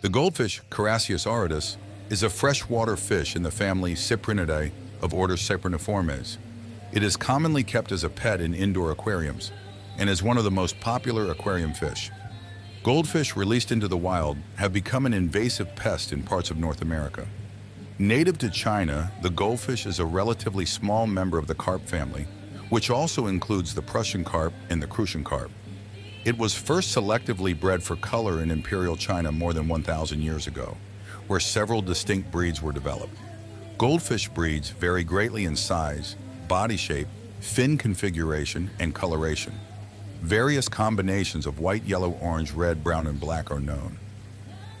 The goldfish Carassius auratus is a freshwater fish in the family Cyprinidae of order Cypriniformes. It is commonly kept as a pet in indoor aquariums and is one of the most popular aquarium fish. Goldfish released into the wild have become an invasive pest in parts of North America. Native to China, the goldfish is a relatively small member of the carp family, which also includes the Prussian carp and the Crucian carp. It was first selectively bred for color in imperial China more than 1,000 years ago, where several distinct breeds were developed. Goldfish breeds vary greatly in size, body shape, fin configuration, and coloration. Various combinations of white, yellow, orange, red, brown, and black are known.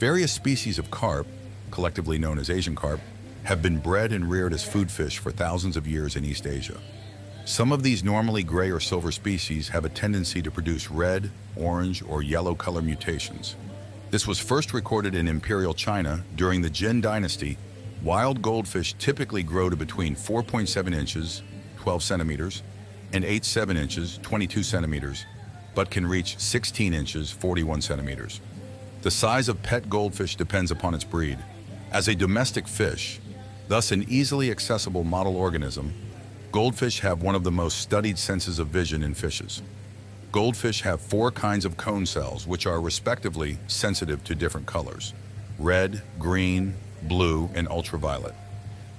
Various species of carp, collectively known as Asian carp, have been bred and reared as food fish for thousands of years in East Asia. Some of these normally gray or silver species have a tendency to produce red, orange, or yellow color mutations. This was first recorded in Imperial China during the Jin Dynasty. Wild goldfish typically grow to between 4.7 inches, 12 centimeters, and 8-7 inches, 22 centimeters, but can reach 16 inches, 41 centimeters. The size of pet goldfish depends upon its breed. As a domestic fish, thus an easily accessible model organism, goldfish have one of the most studied senses of vision in fishes. Goldfish have four kinds of cone cells, which are respectively sensitive to different colors, red, green, blue, and ultraviolet.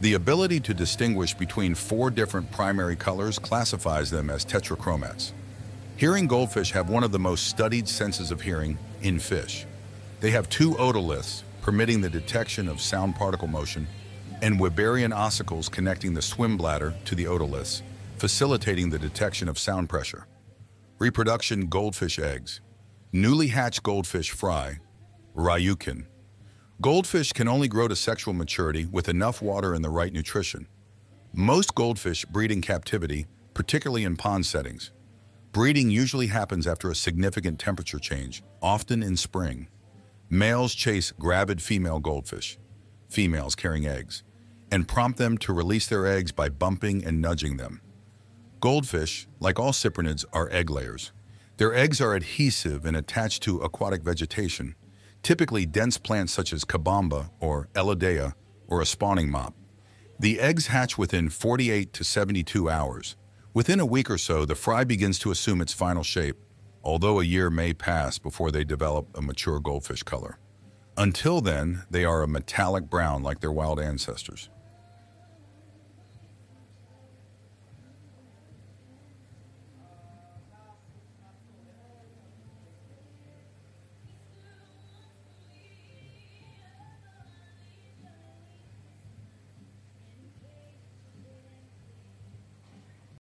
The ability to distinguish between four different primary colors classifies them as tetrachromats. Hearing goldfish have one of the most studied senses of hearing in fish. They have two otoliths, permitting the detection of sound particle motion, and Weberian ossicles connecting the swim bladder to the otoliths, facilitating the detection of sound pressure. Reproduction goldfish eggs. Newly hatched goldfish fry, Ryukin. Goldfish can only grow to sexual maturity with enough water and the right nutrition. Most goldfish breed in captivity, particularly in pond settings. Breeding usually happens after a significant temperature change, often in spring. Males chase gravid female goldfish, females carrying eggs, and prompt them to release their eggs by bumping and nudging them. Goldfish, like all cyprinids, are egg layers. Their eggs are adhesive and attached to aquatic vegetation, typically dense plants such as cabomba or elodea or a spawning mop. The eggs hatch within 48 to 72 hours. Within a week or so, the fry begins to assume its final shape, although a year may pass before they develop a mature goldfish color. Until then, they are a metallic brown like their wild ancestors.